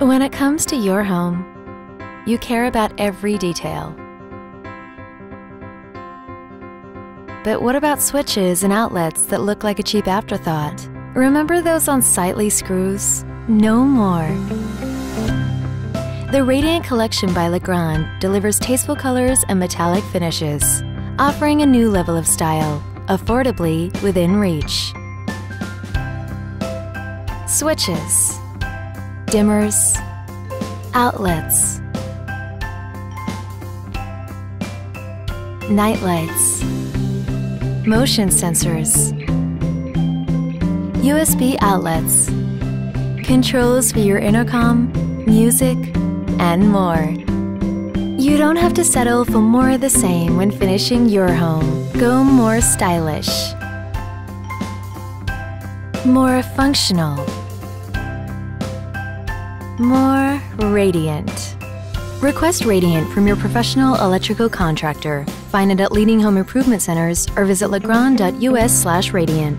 When it comes to your home, you care about every detail. But what about switches and outlets that look like a cheap afterthought? Remember those unsightly screws? No more. The Radiant Collection by Legrand delivers tasteful colors and metallic finishes, offering a new level of style, affordably within reach. Switches, dimmers, outlets, night lights, motion sensors, USB outlets, controls for your intercom, music, and more. You don't have to settle for more of the same when finishing your home. Go more stylish, more functional, more radiant. Request Radiant from your professional electrical contractor. Find it at leading home improvement centers or visit legrand.us slash radiant.